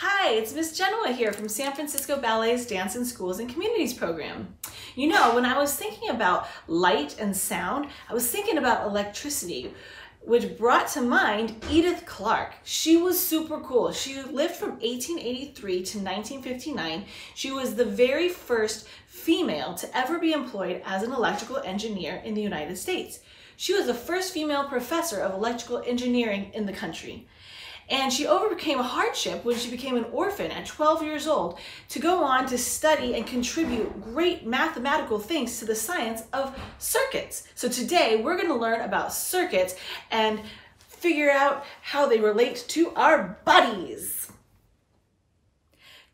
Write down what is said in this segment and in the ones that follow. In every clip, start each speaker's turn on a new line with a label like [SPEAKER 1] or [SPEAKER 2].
[SPEAKER 1] Hi, it's Miss Genoa here from San Francisco Ballet's Dance in Schools and Communities program. You know, when I was thinking about light and sound, I was thinking about electricity, which brought to mind Edith Clarke. She was super cool. She lived from 1883 to 1959. She was the very first female to ever be employed as an electrical engineer in the United States. She was the first female professor of electrical engineering in the country. And she overcame a hardship when she became an orphan at 12 years old to go on to study and contribute great mathematical things to the science of circuits. So today we're going to learn about circuits and figure out how they relate to our bodies.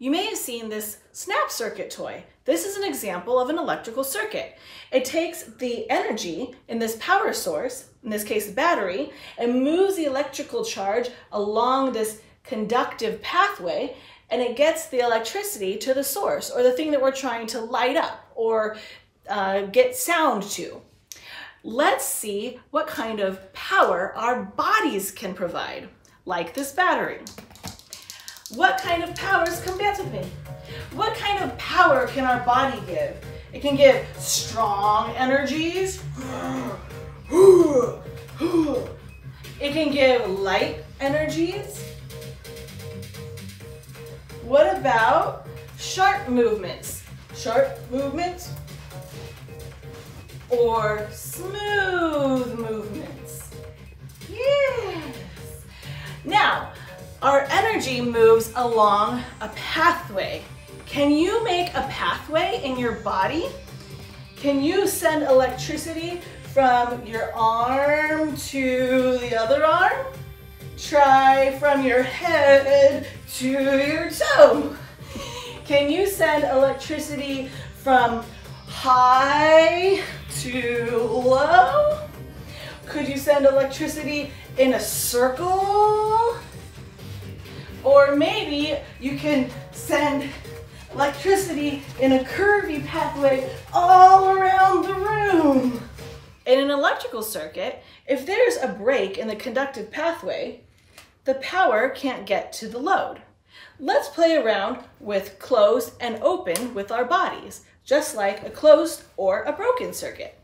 [SPEAKER 1] You may have seen this snap circuit toy. This is an example of an electrical circuit. It takes the energy in this power source, in this case the battery, and moves the electrical charge along this conductive pathway and it gets the electricity to the source or the thing that we're trying to light up or uh, get sound to. Let's see what kind of power our bodies can provide, like this battery. What kind of powers come back to me? What kind of power can our body give? It can give strong energies. It can give light energies. What about sharp movements? Sharp movements or smooth movements? Yes. Now, our energy moves along a pathway. Can you make a pathway in your body? Can you send electricity from your arm to the other arm? Try from your head to your toe. Can you send electricity from high to low? Could you send electricity in a circle? Maybe you can send electricity in a curvy pathway all around the room. In an electrical circuit, if there's a break in the conductive pathway, the power can't get to the load. Let's play around with closed and open with our bodies, just like a closed or a broken circuit.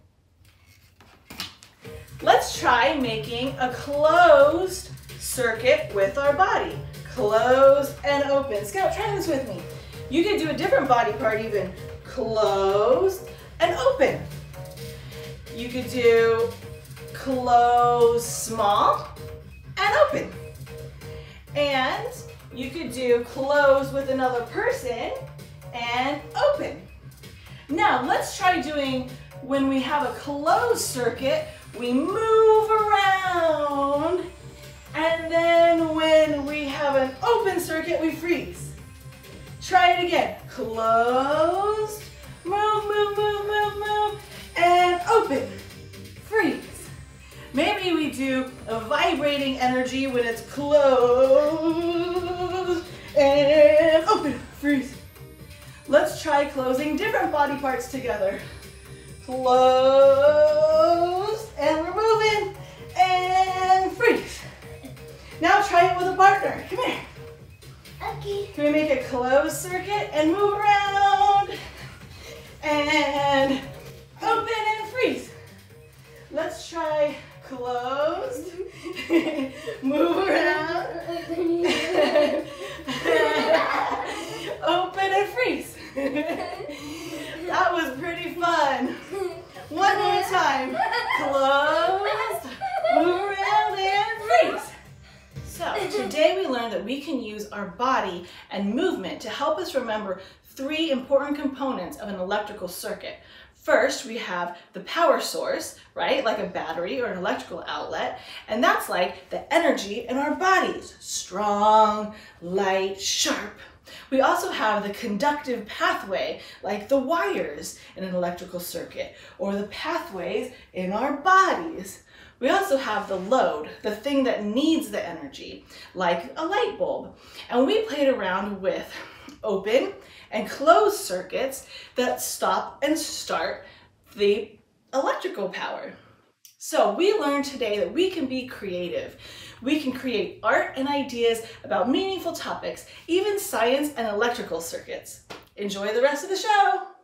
[SPEAKER 1] Let's try making a closed circuit with our body. Closed and open. Scout, try this with me. You could do a different body part even. Closed and open. You could do close small and open. And you could do close with another person and open. Now let's try doing when we have a closed circuit, we move around Try it again. Closed, move, move, move, move, move, and open. Freeze. Maybe we do a vibrating energy when it's closed and open. Freeze. Let's try closing different body parts together. Closed and we're moving We make a closed circuit and move around? Can use our body and movement to help us remember three important components of an electrical circuit. First, we have the power source, right? Like a battery or an electrical outlet. And that's like the energy in our bodies. Strong, light, sharp. We also have the conductive pathway, like the wires in an electrical circuit, or the pathways in our bodies. We also have the load, the thing that needs the energy, like a light bulb. And we played around with open and closed circuits that stop and start the electrical power. So we learned today that we can be creative. We can create art and ideas about meaningful topics, even science and electrical circuits. Enjoy the rest of the show.